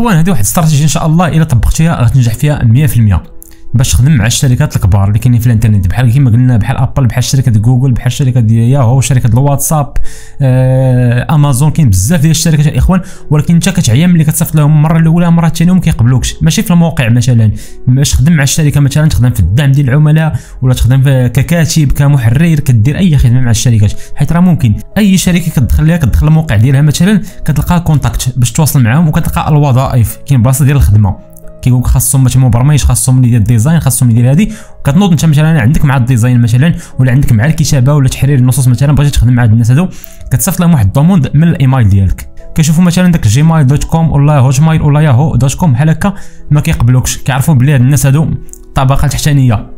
الاخوان هذه واحد الاستراتيجيه إن شاء الله إلا طبقتيها غتنجح فيها 100% باش تخدم مع الشركات الكبار اللي كاينين في الانترنت. بحال كيما قلنا بحال ابل بحال شركة جوجل بحال شركة ديال ياهو شركة الواتساب آه، امازون كاين بزاف ديال الشركات الاخوان ولكن انت كتعيا ملي كتصيفط لهم المره الأولى المره الثانية وما كيقبلوكش. ماشي في الموقع مثلا. باش تخدم مع الشركة مثلا تخدم في الدعم ديال العملاء ولا تخدم ككاتب كمحرر كدير أي خدمة مع الشركات. حيت راه ممكن. أي شركة كتدخل لها كتدخل الموقع ديالها مثلا كتلقى contact باش تواصل معاهم وكتلقى الوظائف. كاين بلاصة ديال الخدمة. كيقول لك خاصهم مثلا مبرمج خاصهم اللي يدير ال design خاصهم يدير هذه كتنوض انت مثلا عندك مع ال design مثلا ولا عندك مع الكتابة ولا تحرير النصوص مثلا بغيتي تخدم مع هاد الناس هادو كتصيفط لهم واحد ال demande من الإيميل ديالك. كيشوفوا مثلا داك جيميل dot com ولا هوت مايل ولا ياهو dot com بحال هكا ما كيقبلوكش. كيعرفوا بلي هاد الناس هادو الطبقه التحتانية.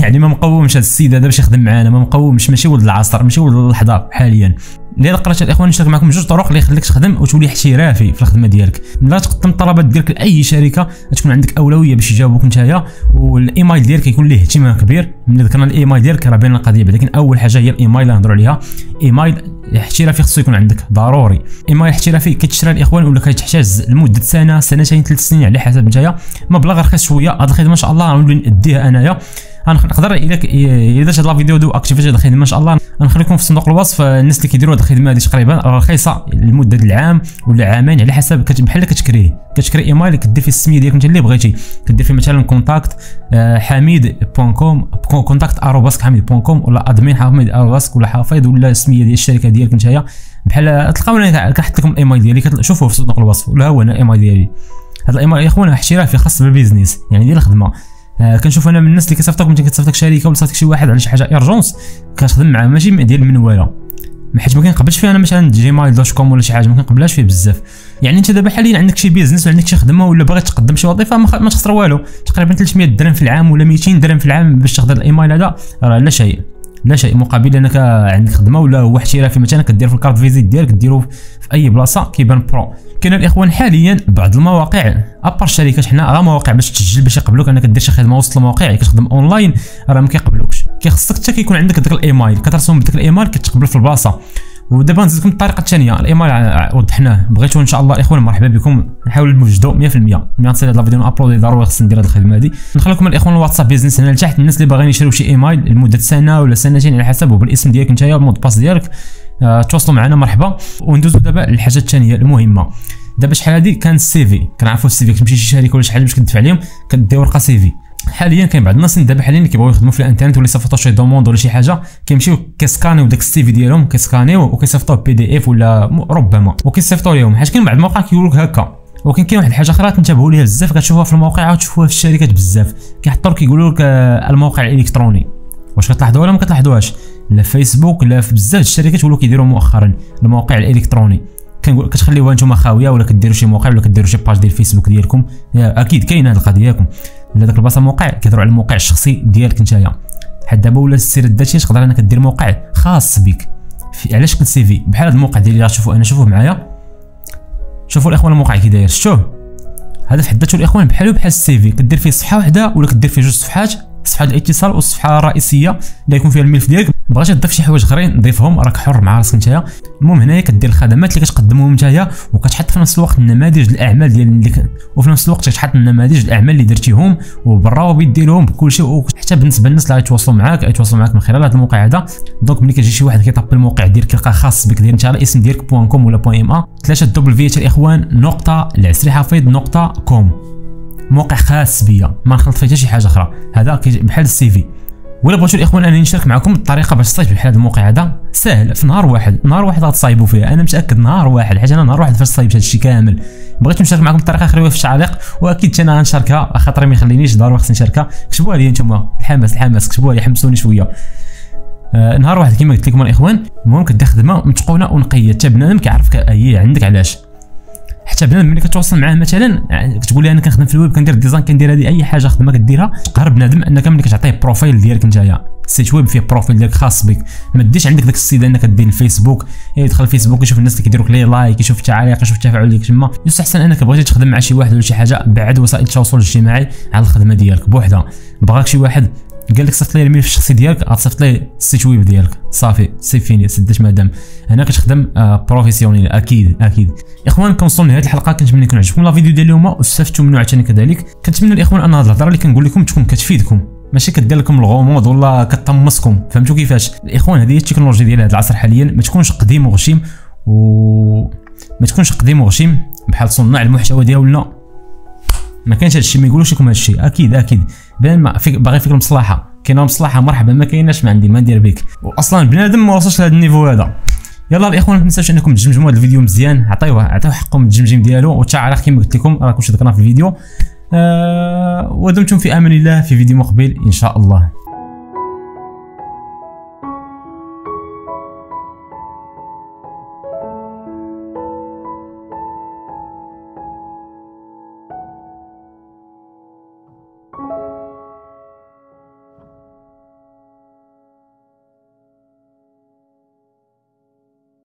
يعني ما مقومش هذا السيد هذا باش يخدم معانا ما مقومش ماشي ولد العصر ماشي ولد اللحظه حاليا. اللي قرات الاخوان نشارك معكم جوج طرق اللي يخليك تخدم وتولي احترافي في الخدمة ديالك. ملي تقدم الطلبات ديالك لأي شركة تكون عندك أولوية باش يجاوبوك نتايا والايميل ديالك يكون ليه اهتمام كبير. ملي ذكرنا الايميل ديالك راه باين القضية لكن أول حاجة هي الايميل اللي نهضروا عليها. ايميل احترافي خصو يكون عندك ضروري. ايميل احترافي كتشرى الإخوان ولا كتحتاج لمدة سنة سنتين ثلاث سنين على حسب نتايا. مبلغ رخيص شوية هاد الخدمة إن شاء الله غنولي نديها أنايا. غنقدر إلا الا درت la vidéo d'activité هاد الخدمة إن شاء الله غنخليكم في صندوق الوصف. الناس اللي كيديروا هاد الخدمة هادي تقريبا رخيصة لمدة العام ولا عامين على حسب بحال كتكريه كتكري ايميل كدير فيه السمية ديالك أنت اللي بغيتي. كدير فيه مثلا contact حميد point com contact arobase حميد point com ولا admin حميد arobase ولا حافظ ولا السمية ديال الشركة ديالك نتايا. بحال تلقاو كنحط لكم الايميل ديالي شوفوه في صندوق الوصف. ولا هو أنا الايميل ديالي. هذا الايميل يا اخوان احترافي خاص بال business. يعني ديال الخدمة. آه كنشوف أنا من الناس اللي كيصيفطوك ممكن كتصيفطك شركة ولا صيفطك شي واحد على شي حاجة urgence كتخدم معاه ماشي ديال المنواله حيت ما كنقبلش فيه أنا مثلا جيميل dot com ولا شي حاجة ما كنقبلهاش فيه بزاف. يعني انت دابا حاليا عندك شي business ولا عندك شي خدمة ولا باغي تقدم شي وظيفة ما تخسر والو. تقريبا 300 درهم في العام ولا 200 درهم في العام باش تاخذ الايميل هذا راه لا شيء. لا شيء مقابل أنك عندك خدمة ولا هو احترافي مثلا كدير في ال carte visite ديالك ديرو في أي بلاصة كيبان pro كاين الإخوان حاليا بعض المواقع à part الشركات حنا راه مواقع باش تسجل باش يقبلوك أنك دير شي خدمة وسط المواقع كتخدم اونلاين راه ما كيقبلوكش. كيخصك حتى كيكون عندك داك الايميل كترسم بداك الايميل كتقبل في البلاصة. ودابا نزيدكم الطريقة الثانية الإيميل وضحناه. بغيتو إن شاء الله الاخوان مرحبا بكم. نحاول نوجدوا 100% ملي نصير هاد الفيديو uploadé ضروري خصني ندير هاد الخدمة هادي. نخليكم الإخوان ال WhatsApp Business هنا لتحت. الناس اللي باغيين يشريو شي إيميل لمدة سنة ولا سنتين على حسب وبالاسم ديالك نتايا بال mot de passe ديالك أه تواصلوا معنا. مرحبا. وندوزو دابا للحاجة الثانية المهمة. دابا شحال هادي؟ كان ال CV. كنعرفوا ال CV. كتمشي شي شركة ولا شي حاجة باش كتدفع عليهم كدير ورقة CV. حاليا كاين بعض الناس دابا حاليا كيبغيو يخدموا في الانترنت ولا يصيفطوا شي demande ولا شي حاجة كيمشيو كيسكانيو داك ال CV ديالهم كيسكانيو وكيصيفطوه PDF ولا ربما وكيصيفطوا لهم حيت كاين بعض المواقع كيقول لك هكا ولكن كاين واحد الحاجة أخرى تنتبهوا ليها بزاف كتشوفوها في الموقع وتشوفوها في الشركات بزاف. كيحطوا لك كيقولوا لك الموقع الإلكتروني. واش كتلاحظوا ولا ما كتلاحظوهاش؟ لا فيسبوك لا في بزاف الشركات ولاو كيديروا مؤخرا الموقع الإلكتروني. كتخليوها نتوما خاوية ولا كديروا شي موقع ولا كديروا شي page ديال الفيسبوك ديالكم. أكيد كاينة هذه القضية ياكم. الا داك البلاصة موقع كيهضروا على الموقع الشخصي ديالك نتايا. حيت دابا ولا السير الذاتي تقدر انك دير موقع خاص بك. على شكل CV؟ بحال هذا الموقع ديالي غتشوفوا أنا شوفوه معايا. شوفوا الإخوان الموقع كي داير شفتوه؟ هذا في حد ذاته الإخوان بحالو بحال ال CV. كدير فيه صفحة واحدة ولا كدير فيه جوج صفحات صفحة الاتصال والصفحة الرئيسية اللي يكون فيها الملف ديالك. بغيتي تضيف شي حوايج اخرين ضيفهم راك حر مع راسك نتايا. المهم هنايا كدير الخدمات اللي كتقدمهم نتايا وكتحط في نفس الوقت النماذج الأعمال ديال وفي نفس الوقت كتحط النماذج الأعمال اللي درتيهم وبالروابط ديالهم بكل شيء وحتى بالنسبة للناس اللي غيتواصلوا معاك يتواصلوا معاك من خلال هذا الموقع هذا. donc ملي كيجي شي واحد كيطاب الموقع ديالك كيلقى خاص بك دير على الاسم ديالك point com ولا point ma ثلاثة double v الإخوان نقطة العسري حفيظ نقطة com. موقع خاص بيا ما نخلط فيه حتى شي حاجة أخرى. هذا بحال ال CV. ولا بغيتو الاخوان انني نشارك معكم الطريقة باش تصايب بحال هذا الموقع هذا؟ سهل في نهار واحد. نهار واحد غتصايبوا فيه أنا متأكد نهار واحد. حيت أنا نهار واحد فاش صايبت هذا الشيء كامل. بغيت نشارك معكم الطريقة خليوها في التعليق وأكيد أنا غنشاركها. خاطري ما يخلينيش ضروري خصني نشاركها. كتبوها لي نتوما الحماس الحماس. كتبوها لي حمسوني شوية. آه نهار واحد كما قلت لكم الإخوان المهم كدير خدمه متقونة ونقية. حتى بنادم كيعرفك هي عندك علاش. حتى بنادم ملي كتواصل معاه مثلا يعني كتقول له أنا كنخدم في الويب كندير design كندير هذه أي حاجة خدمة كديرها قهر بنادم أنك ملي كتعطيه profile ديالك نتايا site web فيه profile ديالك خاص بك. ما ديش عندك داك السيد أنك دير الفيسبوك يدخل الفيسبوك يشوف الناس اللي كيديروا لي like يشوف التعاليق يشوف التفاعل ديالك تما. يستحسن أنك بغيتي تخدم مع شي واحد ولا شي حاجة بعد وسائل التواصل الاجتماعي على الخدمة ديالك بوحدها بغاك شي واحد قال لك صيفط لي الملف الشخصي ديالك؟ غتصيفط لي ال site web ديالك. صافي c'est fini سدات مادام هنا كتخدم آه professionnel أكيد أكيد. إخوان كنوصلوا لنهايه الحلقة كنتمنى يكون عجبكم la vidéo ديال اليوم واستفدتوا منه عاوتاني كذلك. كنتمنى الإخوان أن هذه الهضرة اللي كنقول لكم تكون كتفيدكم. ماشي كدير لكم الغموض ولا كطمسكم فهمتوا كيفاش؟ الاخوان هذه هي التكنولوجيا ديال هذا العصر حاليا. ما تكونش قديم وغشيم و ما تكونش قديم وغشيم بحال صناع المحتوى ديالنا. ما كاينش هادشي ما يقولوش لكم هادشي. أكيد أكيد. بان ما فيك باغي فيك المصلحة. كاينة مصلحة مرحبا ما كايناش ما عندي ما ندير بك. واصلا بنادم ما وصلش لهذا النيفو هذا. يلا الاخوان ما تنساوش أنكم تجمجموا هذا الفيديو مزيان. عطيوه عطيوه حقهم التجمجيم ديالو. وتشعل كما قلت لكم راه كلشي ذكرنا في الفيديو. آه ودمتم في أمان الله في فيديو مقبل إن شاء الله.